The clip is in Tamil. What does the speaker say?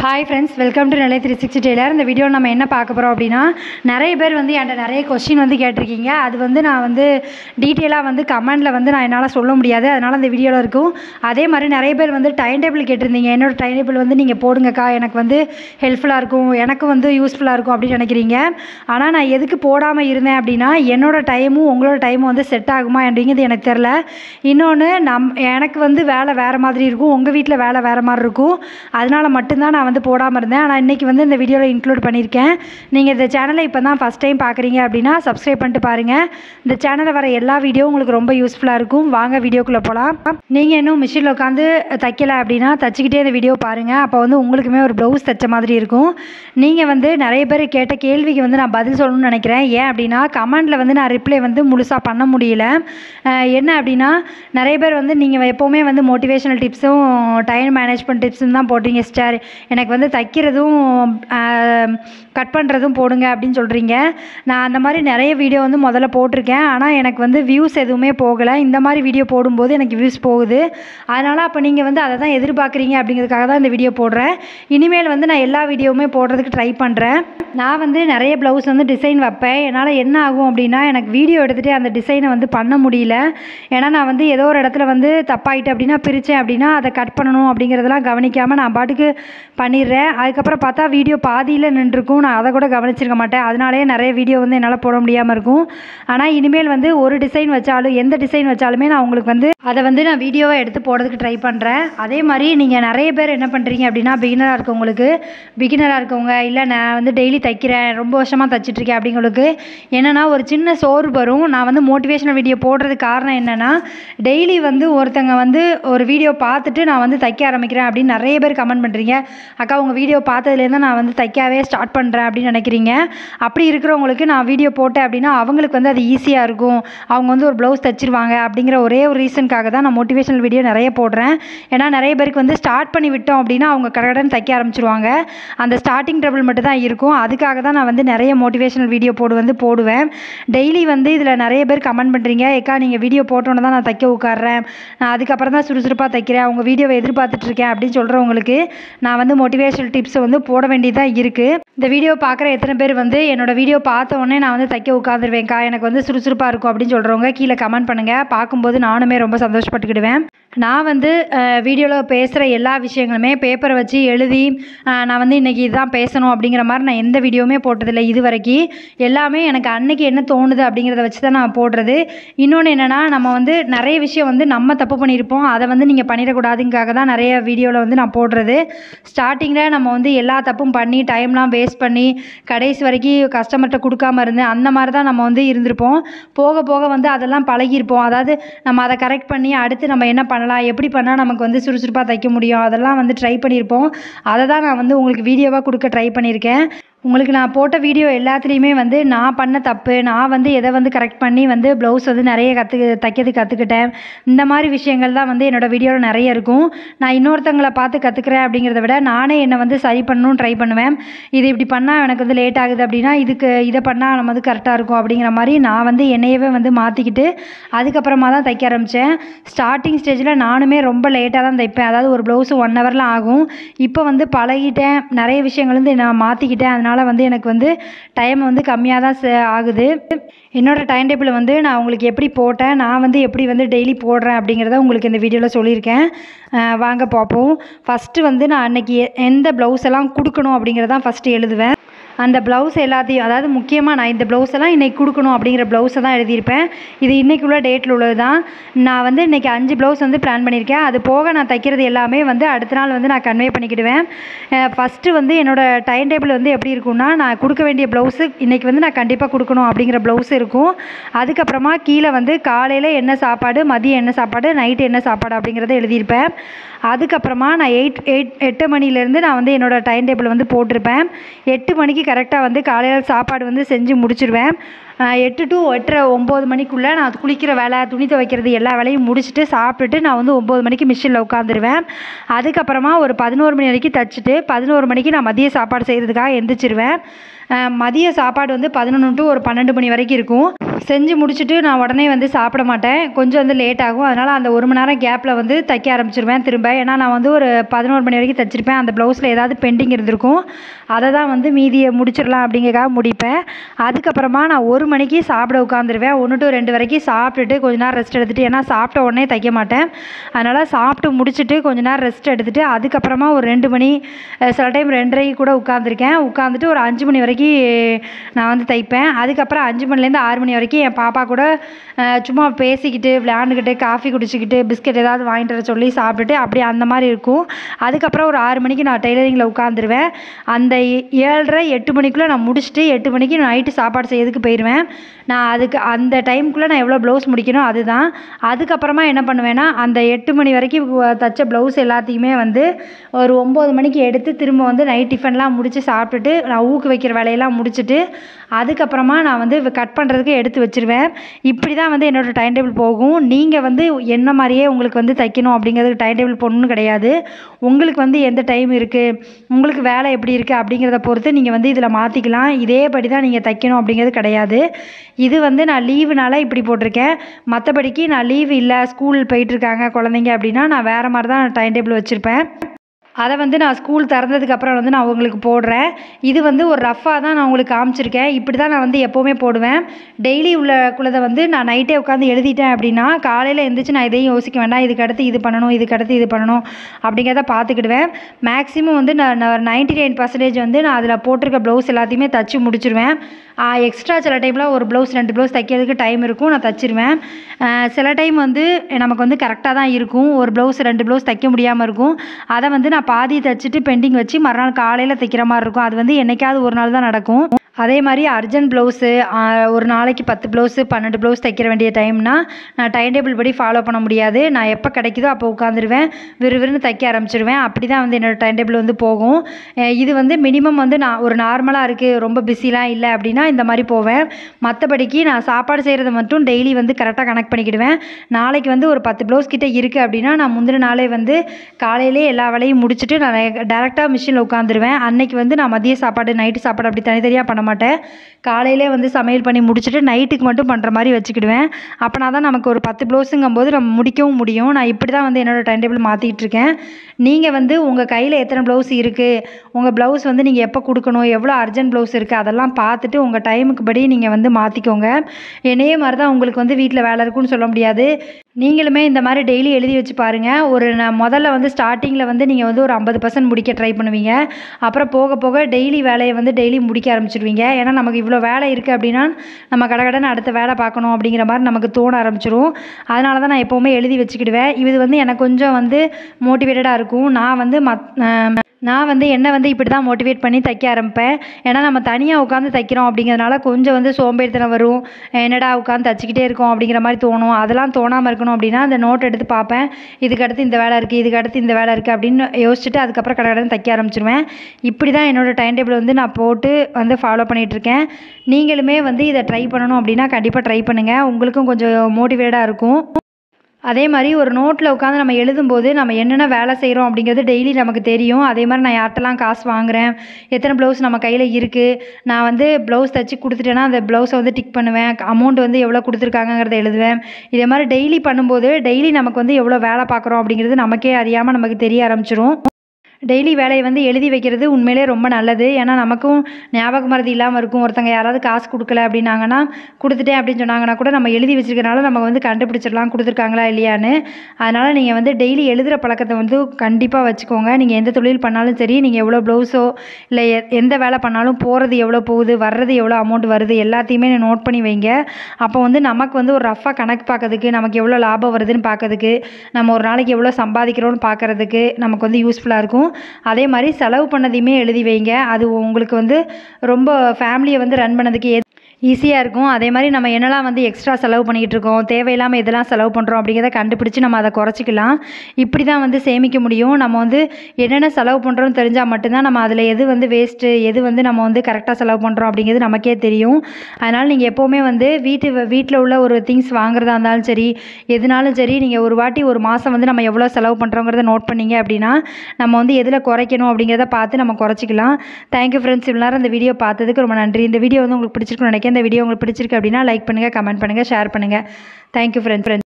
ஹாய் ஃப்ரெண்ட்ஸ் வெல்கம் டு நிலை த்ரீ சிக்ஸ்டி டெய்லர் இந்த வீடியோ நம்ம என்ன பார்க்க போகிறோம் அப்படின்னா நிறைய பேர் வந்து என்கிட்ட நிறைய கொஸ்டின் வந்து கேட்டிருக்கீங்க. அது வந்து நான் வந்து டீட்டெயிலாக வந்து கமெண்டில் வந்து நான் என்னால் சொல்ல முடியாது. அதனால் அந்த வீடியோவில் இருக்கும். அதே மாதிரி நிறைய பேர் வந்து டைம் டேபிள் கேட்டிருந்தீங்க. என்னோட டைம் டேபிள் வந்து நீங்கள் போடுங்கக்கா. எனக்கு வந்து ஹெல்ப்ஃபுல்லாக இருக்கும். எனக்கும் வந்து யூஸ்ஃபுல்லாக இருக்கும் அப்படின்னு நினைக்கிறீங்க. ஆனால் நான் எதுக்கு போடாமல் இருந்தேன் அப்படின்னா என்னோடய டைமும் உங்களோட டைமும் வந்து செட் ஆகுமா அப்படிங்கிறது எனக்கு தெரில இன்னொன்று நம் எனக்கு வந்து வேலை வேறு மாதிரி இருக்கும். உங்கள் வீட்டில் வேலை வேறு மாதிரி இருக்கும். அதனால் மட்டும்தான் நான் வந்து போடாமல் இருந்தேன். ஆனால் இன்றைக்கி வந்து இந்த வீடியோவில் இன்க்ளூட் பண்ணியிருக்கேன். நீங்கள் இந்த சேனலை இப்போ தான் ஃபஸ்ட் டைம் பார்க்குறீங்க அப்படின்னா சப்ஸ்கிரைப் பண்ணிட்டு பாருங்கள் இந்த சேனலில் வர எல்லா வீடியோ உங்களுக்கு ரொம்ப யூஸ்ஃபுல்லாக இருக்கும். வாங்க வீடியோக்குள்ளே போகலாம் நீங்கள் இன்னும் மிஷினில் உட்காந்து தைக்கலை அப்படின்னா தைச்சிக்கிட்டே இந்த வீடியோ பாருங்கள் அப்போ வந்து உங்களுக்குமே ஒரு ப்ளவுஸ் தைச்ச மாதிரி இருக்கும். நீங்கள் வந்து நிறைய பேர் கேட்ட கேள்விக்கு வந்து நான் பதில் சொல்லணும்னு நினைக்கிறேன். ஏன் அப்படின்னா கமெண்டில் வந்து நான் ரிப்ளை வந்து முழுசாக பண்ண முடியல. என்ன அப்படின்னா நிறைய பேர் வந்து நீங்கள் எப்போவுமே வந்து மோட்டிவேஷனல் டிப்ஸும் டைம் மேனேஜ்மெண்ட் டிப்ஸும் தான் போடுறீங்க ஸ்டார் எனக்கு வந்து தைக்கிறதும் கட் பண்ணுறதும் போடுங்க அப்படின்னு சொல்கிறீங்க நான் அந்த மாதிரி நிறைய வீடியோ வந்து முதல்ல போட்டிருக்கேன். ஆனால் எனக்கு வந்து வியூஸ் எதுவுமே போகலை. இந்த மாதிரி வீடியோ போடும்போது எனக்கு வியூஸ் போகுது. அதனால் அப்போ நீங்கள் வந்து அதை தான் எதிர்பார்க்குறீங்க அப்படிங்கிறதுக்காக தான் இந்த வீடியோ போடுறேன். இனிமேல் வந்து நான் எல்லா வீடியோவுமே போடுறதுக்கு ட்ரை பண்ணுறேன் நான் வந்து நிறைய ப்ளவுஸ் வந்து டிசைன் வைப்பேன். என்னால் என்ன ஆகும் அப்படின்னா எனக்கு வீடியோ எடுத்துகிட்டு அந்த டிசைனை வந்து பண்ண முடியல. ஏன்னா நான் வந்து ஏதோ ஒரு இடத்துல வந்து தப்பாயிட்டு அப்படின்னா பிரித்தேன் அப்படின்னா அதை கட் பண்ணணும் அப்படிங்கிறதெல்லாம் கவனிக்காமல் நான் பாட்டுக்கு பண்ணிடுறேன். அதுக்கப்புறம் பார்த்தா வீடியோ பாதியில் நின்றுருக்கும். நான் அதை கூட கவனிச்சிருக்க மாட்டேன். அதனாலேயே நிறைய வீடியோ வந்து என்னால் போட முடியாமல் இருக்கும். ஆனால் இனிமேல் வந்து ஒரு டிசைன் வச்சாலும் எந்த டிசைன் வச்சாலுமே நான் உங்களுக்கு வந்து அதை வந்து நான் வீடியோவை எடுத்து போடுறதுக்கு ட்ரை பண்ணுறேன் அதே மாதிரி நீங்கள் நிறைய பேர் என்ன பண்ணுறீங்க அப்படின்னா பிகினராக இருக்கவங்களுக்கு பிகினராக இருக்கவங்க இல்லை நான் வந்து டெய்லி தைக்கிறேன். ரொம்ப வருஷமாக தைச்சிட்ருக்கேன் அப்படிங்களுக்கு என்னென்னா ஒரு சின்ன சோறு வரும். நான் வந்து மோட்டிவேஷனல் வீடியோ போடுறதுக்கு காரணம் என்னென்னா டெய்லி வந்து ஒருத்தங்க வந்து ஒரு வீடியோ பார்த்துட்டு நான் வந்து தைக்க ஆரம்பிக்கிறேன் அப்படின்னு நிறைய பேர் கமெண்ட் பண்ணுறீங்க அக்கா உங்கள் வீடியோ பார்த்ததுலேருந்து நான் வந்து தைக்கவே ஸ்டார்ட் பண்ணுறேன் அப்படின்னு நினைக்கிறீங்க. அப்படி இருக்கிறவங்களுக்கு நான் வீடியோ போட்டேன் அப்படின்னா அவங்களுக்கு வந்து அது ஈஸியாக இருக்கும். அவங்க வந்து ஒரு ப்ளவுஸ் தைச்சிருவாங்க அப்படிங்கிற ஒரே ஒரு ரீசனுக்காக தான் நான் மோட்டிவேஷனல் வீடியோ நிறைய போடுறேன். ஏன்னா நிறைய பேருக்கு வந்து ஸ்டார்ட் பண்ணி விட்டோம் அப்படின்னா அவங்க கடகடன்னு தைக்க ஆரம்பிச்சிருவாங்க. அந்த ஸ்டார்டிங் ட்ரபிள் மட்டும் தான் இருக்கும். அதுக்காக தான் நான் வந்து நிறைய மோட்டிவேஷனல் வீடியோ போடு வந்து போடுவேன். டெய்லி வந்து இதில் நிறைய பேர் கமெண்ட் பண்ணுறீங்க ஏக்கா நீங்கள் வீடியோ போட்டோன்னு தான் நான் தைக்க உட்காடுறேன் நான் அதுக்கப்புறம் தான் சுறுசுறுப்பாக தைக்கிறேன். உங்கள் வீடியோவை எதிர்பார்த்துட்ருக்கேன் அப்படின்னு சொல்கிறவங்களுக்கு நான் வந்து மோட்டிவேஷனல் டிப்ஸ் வந்து போட வேண்டியதாக இருக்குது இந்த வீடியோ பார்க்குற எத்தனை பேர் வந்து என்னோட வீடியோ பார்த்த உடனே நான் வந்து தைக்க உட்காந்துருவேன்க்கா எனக்கு வந்து சுறுசுறுப்பாக இருக்கும் அப்படின்னு சொல்கிறவங்க கீழே கமெண்ட் பண்ணுங்கள் பார்க்கும்போது நானுமே ரொம்ப சந்தோஷப்பட்டுக்கிடுவேன். நான் வந்து வீடியோவில் பேசுகிற எல்லா விஷயங்களுமே பேப்பரை வச்சு எழுதி நான் வந்து இன்றைக்கி இதுதான் பேசணும் அப்படிங்கிற மாதிரி நான் எந்த வீடியோவுமே போட்டதில்லை இது வரைக்கும். எல்லாமே எனக்கு அன்னைக்கு என்ன தோணுது அப்படிங்கிறத வச்சு தான் நான் போடுறது. இன்னொன்று என்னென்னா நம்ம வந்து நிறைய விஷயம் வந்து நம்ம தப்பு பண்ணியிருப்போம். அதை வந்து நீங்கள் பண்ணிடக்கூடாதுங்காக தான் நிறைய வீடியோவில் வந்து நான் போடுறது. ஸ்டார்டிங்கில் நம்ம வந்து எல்லா தப்பும் பண்ணி டைம்லாம் வேஸ்ட் பண்ணி கடைசி வரைக்கும் கஸ்டமர்கிட்ட கொடுக்காம இருந்து அந்த மாதிரி தான் நம்ம வந்து இருந்திருப்போம். போக போக வந்து அதெல்லாம் பழகியிருப்போம். அதாவது நம்ம அதை கரெக்ட் பண்ணி அடுத்து நம்ம என்ன பண்ணலாம் எப்படி பண்ணால் நமக்கு வந்து சுறுசுறுப்பாக தைக்க முடியும்? அதெல்லாம் வந்து ட்ரை பண்ணியிருப்போம் அதை தான் நான் வந்து உங்களுக்கு வீடியோவாக கொடுக்க ட்ரை பண்ணியிருக்கேன் உங்களுக்கு நான் போட்ட வீடியோ எல்லாத்துலேயுமே வந்து நான் பண்ண தப்பு நான் வந்து எதை வந்து கரெக்ட் பண்ணி வந்து ப்ளவுஸ் வந்து நிறைய கற்று தைக்கிறது கற்றுக்கிட்டேன் இந்த மாதிரி விஷயங்கள் தான் வந்து என்னோடய வீடியோவில் நிறைய இருக்கும். நான் இன்னொருத்தங்களை பார்த்து கற்றுக்குறேன் அப்படிங்கிறத விட நானே என்னை வந்து சரி பண்ணணும்னு ட்ரை பண்ணுவேன். இது இப்படி பண்ணால் எனக்கு வந்து லேட் ஆகுது அப்படின்னா இதுக்கு இதை பண்ணால் நம்ம வந்து கரெக்டாக இருக்கும் அப்படிங்கிற மாதிரி நான் வந்து என்னையவே வந்து மாற்றிக்கிட்டு அதுக்கப்புறமா தான் தைக்க ஆரம்பித்தேன் ஸ்டார்டிங் ஸ்டேஜில் நானுமே ரொம்ப லேட்டாக தான் தைப்பேன். அதாவது ஒரு ப்ளவுஸ் ஒன் ஹவர்லாம் ஆகும். இப்போ வந்து பழகிட்டேன். நிறைய விஷயங்கள் வந்து நான் மாற்றிக்கிட்டேன் அதனால் அதனால் வந்து எனக்கு வந்து டைம் வந்து கம்மியாக தான் சே- ஆகுது. என்னோடய டைம் டேபிள் வந்து நான் உங்களுக்கு எப்படி போட்டேன் நான் வந்து எப்படி வந்து டெய்லி போடுறேன் அப்படிங்கிறத உங்களுக்கு இந்த வீடியோவில் சொல்லியிருக்கேன். வாங்க பார்ப்போம் ஃபஸ்ட்டு வந்து நான் அன்னைக்கு எந்த ப்ளவுஸ் எல்லாம் கொடுக்கணும் அப்படிங்கிறதான் ஃபஸ்ட்டு எழுதுவேன். அந்த ப்ளவுஸ் எல்லாத்தையும் அதாவது முக்கியமாக நான் இந்த ப்ளவுஸ் எல்லாம் இன்றைக்கி கொடுக்கணும் அப்படிங்கிற ப்ளவுஸை தான் எழுதியிருப்பேன். இது இன்றைக்கி உள்ள டேட்டில் உள்ளது தான் நான் வந்து இன்றைக்கி அஞ்சு ப்ளவுஸ் வந்து பிளான் பண்ணியிருக்கேன். அது போக நான் தைக்கிறது எல்லாமே வந்து அடுத்த நாள் வந்து நான் கன்வே பண்ணிக்கிடுவேன். ஃபஸ்ட்டு வந்து என்னோடய டைம் டேபிள் வந்து எப்படி இருக்கும்னா நான் கொடுக்க வேண்டிய ப்ளவுஸு இன்றைக்கி வந்து நான் கண்டிப்பாக கொடுக்கணும் அப்படிங்கிற ப்ளவுஸ் இருக்கும். அதுக்கப்புறமா கீழே வந்து காலையில் என்ன சாப்பாடு மதியம் என்ன சாப்பாடு நைட்டு என்ன சாப்பாடு அப்படிங்கிறத எழுதியிருப்பேன். அதுக்கப்புறமா நான் எயிட் எயிட் எட்டு மணிலேருந்து நான் வந்து என்னோடய டைம் டேபிள் வந்து போட்டிருப்பேன். எட்டு மணிக்கு கரெக்டாக வந்து காலையில் சாப்பாடு வந்து செஞ்சு முடிச்சிடுவேன் எட்டு டு எட்டரை ஒம்பது மணிக்குள்ளே நான் குளிக்கிற வேலை துணி துவைக்கிறது எல்லா வேலையும் முடிச்சுட்டு சாப்பிட்டுட்டு நான் வந்து ஒம்பது மணிக்கு மிஷினில் உட்காந்துருவேன் அதுக்கப்புறமா ஒரு பதினோரு மணி வரைக்கும் தைச்சிட்டு பதினோரு மணிக்கு நான் மதிய சாப்பாடு செய்கிறதுக்காக எந்திரிச்சிருவேன். மதிய சாப்பாடு வந்து பதினொன்று டு ஒரு பன்னெண்டு மணி வரைக்கும் இருக்கும். செஞ்சு முடிச்சுட்டு நான் உடனே வந்து சாப்பிட மாட்டேன். கொஞ்சம் வந்து லேட் ஆகும். அதனால் அந்த ஒரு மணி நேரம் கேப்பில் வந்து தைக்க ஆரம்பிச்சிருவேன் திரும்ப. ஏன்னா நான் வந்து ஒரு பதினோரு மணி வரைக்கும் தைச்சிருப்பேன். அந்த ப்ளவுஸில் ஏதாவது பெண்டிங் இருந்திருக்கும். அதை தான் வந்து மீதியை முடிச்சிடலாம் அப்படிங்கிறக்காக முடிப்பேன். அதுக்கப்புறமா நான் ஒரு மணிக்கு சாப்பிட உட்காந்துருவேன் ஒன்று டு ரெண்டு வரைக்கும் சாப்பிட்டுட்டு கொஞ்ச நேரம் ரெஸ்ட் எடுத்துகிட்டு ஏன்னா சாப்பிட்ட உடனே தைக்க மாட்டேன். அதனால் சாப்பிட்டு முடிச்சுட்டு கொஞ்ச நேரம் ரெஸ்ட் எடுத்துகிட்டு அதுக்கப்புறமா ஒரு ரெண்டு மணி சில டைம் ரெண்டரைக்கு கூட உட்காந்துருக்கேன் உட்காந்துட்டு ஒரு அஞ்சு மணி வரைக்கும் நான் வந்து தைப்பேன். அதுக்கப்புறம் அஞ்சு மணிலேருந்து ஆறு மணி வரைக்கும் என் பாப்பா கூட சும்மா பேசிக்கிட்டு விளையாண்டுக்கிட்டு காஃபி குடிச்சிக்கிட்டு பிஸ்கெட் ஏதாவது வாங்கிட்டு வர சொல்லி சாப்பிட்டுட்டு அப்படியே அந்த மாதிரி இருக்கும். அதுக்கப்புறம் ஒரு ஆறு மணிக்கு நான் டெய்லரிங்கில் உட்காந்துருவேன். அந்த ஏ- ஏழரை எட்டு மணிக்குள்ளே நான் முடிச்சுட்டு எட்டு மணிக்கு நைட்டு சாப்பாடு செய்யறதுக்கு போயிடுவேன். நான் அதுக்கு அந்த டைமுக்குள்ளே நான் எவ்வளோ ப்ளவுஸ் முடிக்கணும் அதுதான். அதுக்கப்புறமா என்ன பண்ணுவேன்னா அந்த எட்டு மணி வரைக்கும் தைச்ச தச்ச ப்ளவுஸ் எல்லாத்தையுமே வந்து ஒரு ஒம்பது மணிக்கு எடுத்து திரும்ப வந்து நைட் டிஃபன்லாம் முடித்து சாப்பிட்டுட்டு நான் ஊக்கு வைக்கிற வேலையெல்லாம் முடிச்சுட்டு அதுக்கப்புறமா நான் வந்து கட் பண்ணுறதுக்கு எடுத்து வச்சிருவேன். இப்படி தான் வந்து என்னோடய டைம் டேபிள் போகும். நீங்கள் வந்து என்ன மாதிரியே உங்களுக்கு வந்து தைக்கணும் அப்படிங்கிறதுக்கு டைம் டேபிள் போடணும்னு கிடையாது. உங்களுக்கு வந்து எந்த டைம் இருக்குது உங்களுக்கு வேலை எப்படி இருக்குது அப்படிங்கிறத பொறுத்து நீங்கள் வந்து இதில் மாற்றிக்கலாம் இதேபடி தான் நீங்கள் தைக்கணும் அப்படிங்கிறது கிடையாது. இது வந்து நான் லீவுனால இப்படி போட்டிருக்கேன். மற்றபடிக்கு நான் லீவு இல்லை ஸ்கூல் போயிட்டுருக்காங்க குழந்தைங்க அப்படின்னா நான் வேறு மாதிரி தான் டைம் டேபிள் வச்சுருப்பேன். அதை வந்து நான் ஸ்கூல் திறந்ததுக்கப்புறம் வந்து நான் உங்களுக்கு போடுறேன். இது வந்து ஒரு ரஃப்பாக தான் நான் உங்களுக்கு காமிச்சிருக்கேன். இப்படி தான் நான் வந்து எப்போவுமே போடுவேன். டெய்லி உள்ளக்குள்ளதை வந்து நான் நைட்டே உட்காந்து எழுதிட்டேன் அப்படின்னா காலையில் எழுந்திரிச்சு நான் இதையும் யோசிக்க வேண்டாம். இதுக்கடுத்து இது பண்ணணும் இதுக்கடுத்து இது பண்ணணும் அப்படிங்கிறத பார்த்துக்கிடுவேன். மேக்ஸிமம் வந்து நான் நைன்டி நைன் பர்சன்டேஜ் வந்து நான் அதில் போட்டிருக்க ப்ளவுஸ் எல்லாத்தையுமே தச்சு முடிச்சிருவேன். எக்ஸ்ட்ரா சில டைமில் ஒரு ப்ளவுஸ் ரெண்டு ப்ளவுஸ் தைக்கிறதுக்கு டைம் இருக்கும். நான் தச்சிருவேன். சில டைம் வந்து நமக்கு வந்து கரெக்டாக தான் இருக்கும். ஒரு ப்ளவுஸ் ரெண்டு ப்ளவுஸ் தைக்க முடியாமல் இருக்கும். அதை வந்து நான் பாதி தைச்சிட்டு பெண்டிங் வச்சு மறுநாள் காலையில் தைக்கிற மாதிரி இருக்கும். அது வந்து என்றைக்காவது ஒரு நாள் தான் நடக்கும். அதே மாதிரி அர்ஜென்ட் ப்ளவுஸு ஒரு நாளைக்கு பத்து ப்ளவுஸு பன்னெண்டு ப்ளவுஸ் தைக்கிற வேண்டிய டைம்னா நான் டைம் டேபிள் படி ஃபாலோ பண்ண முடியாது. நான் எப்போ கிடைக்குதோ அப்போ உட்காந்துருவேன் விறுவிறுன்னு தைக்க ஆரம்பிச்சிருவேன். அப்படி தான் வந்து என்னோடய டைம் டேபிள் வந்து போகும். இது வந்து மினிமம் வந்து நான் ஒரு நார்மலாக இருக்குது ரொம்ப பிஸிலாம் இல்லை அப்படின்னா இந்த மாதிரி போவேன். மற்றபடிக்கு நான் சாப்பாடு செய்கிறத மட்டும் டெய்லி வந்து கரெக்டாக கனெக்ட் பண்ணிக்கிடுவேன். நாளைக்கு வந்து ஒரு பத்து ப்ளவுஸ் கிட்டே இருக்குது அப்படின்னா நான் முந்தின நாளே வந்து காலையிலே எல்லா வேலையும் முடிச்சுட்டு நான் டேரெக்டாக மிஷினில் உட்காந்துருவேன் அன்னைக்கு வந்து நான் மதிய சாப்பாடு நைட்டு சாப்பாடு அப்படி தனித்தனியாக பண்ண மாட்டேன். காலையிலே வந்து சமையல் பண்ணி முடிச்சுட்டு நைட்டுக்கு மட்டும் பண்ணுற மாதிரி வச்சுக்கிடுவேன். அப்போனா தான் நமக்கு ஒரு பத்து ப்ளவுஸுங்கும் போது நம்ம முடிக்கவும் முடியும். நான் இப்படி தான் வந்து என்னோடய டைம் டேபிள் மாற்றிட்டு இருக்கேன். நீங்கள் வந்து உங்கள் கையில் எத்தனை ப்ளவுஸ் இருக்குது உங்கள் ப்ளவுஸ் வந்து நீங்கள் எப்போ கொடுக்கணும்? எவ்வளோ அர்ஜென்ட் ப்ளவுஸ் இருக்குது அதெல்லாம் பார்த்துட்டு உங்கள் டைமுக்கு படி நீங்கள் வந்து மாற்றிக்கோங்க என்னையே மாதிரி தான் உங்களுக்கு வந்து வீட்டில் வேலை இருக்குன்னு சொல்ல முடியாது. நீங்களுமே இந்த மாதிரி டெய்லி எழுதி வச்சு பாருங்கள் ஒரு நான் முதல்ல வந்து ஸ்டார்டிங்கில் வந்து நீங்கள் வந்து ஒரு ஐம்பது பர்சன்ட் முடிக்க ட்ரை பண்ணுவீங்க. அப்புறம் போக போக டெய்லி வேலையை வந்து டெய்லி முடிக்க ஆரம்பிச்சிடுவீங்க ஏன்னா நமக்கு இவ்வளோ வேலை இருக்குது அப்படின்னா நம்ம கடகடன்னு அடுத்த வேலை பார்க்கணும் அப்படிங்கிற மாதிரி நமக்கு தோண ஆரம்பிச்சிடும் அதனால தான் நான் எப்போவுமே எழுதி வச்சுக்கிடுவேன். இது வந்து எனக்கு கொஞ்சம் வந்து மோட்டிவேட்டடாக இருக்கும். நான் வந்து மத் நான் வந்து என்னை வந்து இப்படி தான் மோட்டிவேட் பண்ணி தைக்க ஆரம்பிப்பேன். ஏன்னா நம்ம தனியாக உட்காந்து தைக்கிறோம் அப்படிங்கிறதுனால கொஞ்சம் வந்து சோம்பேறித்தனம் வரும். என்னடா உட்காந்து தச்சிக்கிட்டே இருக்கோம் அப்படிங்கிற மாதிரி தோணும். அதெல்லாம் தோணாமல் இருக்கணும் அப்படின்னா அந்த நோட் எடுத்து பார்ப்பேன். இதுக்கடுத்து இந்த வேலை இருக்குது இதுக்கு அடுத்து இந்த வேலை இருக்குது அப்படின்னு யோசிச்சுட்டு அதுக்கப்புறம் கடகடன்னு தைக்க ஆரம்பிச்சிருவேன். இப்படி தான் என்னோடய டைம் டேபிள் வந்து நான் போட்டு வந்து ஃபாலோ பண்ணிகிட்ருக்கேன் நீங்களுமே வந்து இதை ட்ரை பண்ணணும் அப்படின்னா கண்டிப்பாக ட்ரை பண்ணுங்கள் உங்களுக்கும் கொஞ்சம் மோட்டிவேட்டாக இருக்கும். அதே மாதிரி ஒரு நோட்டில் உட்காந்து நம்ம எழுதும்போது நம்ம என்னென்ன வேலை செய்கிறோம் அப்படிங்கிறது டெய்லி நமக்கு தெரியும். அதே மாதிரி நான் யார்கிட்டலாம் காசு வாங்குறேன் எத்தனை ப்ளவுஸ் நம்ம கையில் இருக்குது நான் வந்து ப்ளவுஸ் தைச்சி கொடுத்துட்டேன்னா அந்த ப்ளவுஸை வந்து டிக் பண்ணுவேன் அமௌண்ட் வந்து எவ்வளோ கொடுத்துருக்காங்கங்கிறத எழுதுவேன். இதே மாதிரி டெய்லி பண்ணும்போது டெய்லி நமக்கு வந்து எவ்வளோ வேலை பார்க்குறோம் அப்படிங்கிறது நமக்கே அறியாமல் நமக்கு தெரிய ஆரம்பிச்சிரும். டெய்லி வேலையை வந்து எழுதி வைக்கிறது உண்மையிலே ரொம்ப நல்லது. ஏன்னா நமக்கும் ஞாபக மறதி இல்லாமல் இருக்கும். ஒருத்தங்க யாராவது காசு கொடுக்கல அப்படின்னாங்கன்னா கொடுத்துட்டேன் அப்படின்னு சொன்னாங்கன்னா கூட நம்ம எழுதி வச்சிருக்கனால நம்ம வந்து கண்டுபிடிச்சிடலாம். கொடுத்துருக்காங்களா இல்லையான்னு. அதனால் நீங்கள் வந்து டெய்லி எழுதுகிற பழக்கத்தை வந்து கண்டிப்பாக வச்சுக்கோங்க. நீங்கள் எந்த தொழில் பண்ணாலும் சரி நீங்கள் எவ்வளோ ப்ளவுஸோ இல்லை எ- எந்த வேலை பண்ணாலும் போகிறது எவ்வளோ போகுது வர்றது எவ்வளோ அமௌண்ட் வருது எல்லாத்தையுமே நோட் பண்ணி வைங்க. அப்போ வந்து நமக்கு வந்து ஒரு ரஃபாக கணக்கு பார்க்கறதுக்கு நமக்கு எவ்வளோ லாபம் வருதுன்னு பார்க்கறதுக்கு நம்ம ஒரு நாளைக்கு எவ்வளோ சம்பாதிக்கிறோன்னு பார்க்கறதுக்கு நமக்கு வந்து யூஸ்ஃபுல்லாக இருக்கும். அதே மாதிரி செலவு பண்ணதையுமே எழுதி வைங்க. அது உங்களுக்கு வந்து ரொம்ப ஃபேமிலியை வந்து ரன் பண்ணதுக்கு ஏ ஈஸியாக இருக்கும். அதே மாதிரி நம்ம என்னெல்லாம் வந்து எக்ஸ்ட்ரா செலவு பண்ணிக்கிட்டு இருக்கோம் தேவையில்லாமல் எதெல்லாம் செலவு பண்ணுறோம் அப்படிங்கிறத கண்டுபிடிச்சி நம்ம அதை குறைச்சிக்கலாம். இப்படி தான் வந்து சேமிக்க முடியும். நம்ம வந்து என்னென்ன செலவு பண்ணுறோம்னு தெரிஞ்சால் மட்டும்தான் நம்ம அதில் எது வந்து வேஸ்ட்டு எது வந்து நம்ம வந்து கரெக்டாக செலவு பண்ணுறோம் அப்படிங்கிறது நமக்கே தெரியும். அதனால் நீங்கள் எப்போவுமே வந்து வீட்டு வீட்டில் உள்ள ஒரு திங்ஸ் வாங்குறதா இருந்தாலும் சரி எதுனாலும் சரி நீங்கள் ஒரு வாட்டி ஒரு மாதம் வந்து நம்ம எவ்வளோ செலவு பண்ணுறோங்கிறத நோட் பண்ணீங்க அப்படின்னா நம்ம வந்து எதில் குறைக்கணும் அப்படிங்கிறத பார்த்து நம்ம குறைச்சிக்கலாம். தேங்க்யூ ஃப்ரெண்ட்ஸ் இவ்வளோ நேரம் இந்த வீடியோ பார்த்ததுக்கு ரொம்ப நன்றி. இந்த வீடியோ வந்து உங்களுக்கு பிடிச்சிருக்குன்னு நினைக்கிறேன். இந்த வீடியோ உங்களுக்கு பிடிச்சிருக்கு அப்படின்னா லைக் பண்ணுங்கள் கமெண்ட் பண்ணுங்கள் ஷேர் பண்ணுங்கள் தேங்க்யூ ஃப்ரெண்ட் ஃப்ரெண்ட்ஸ்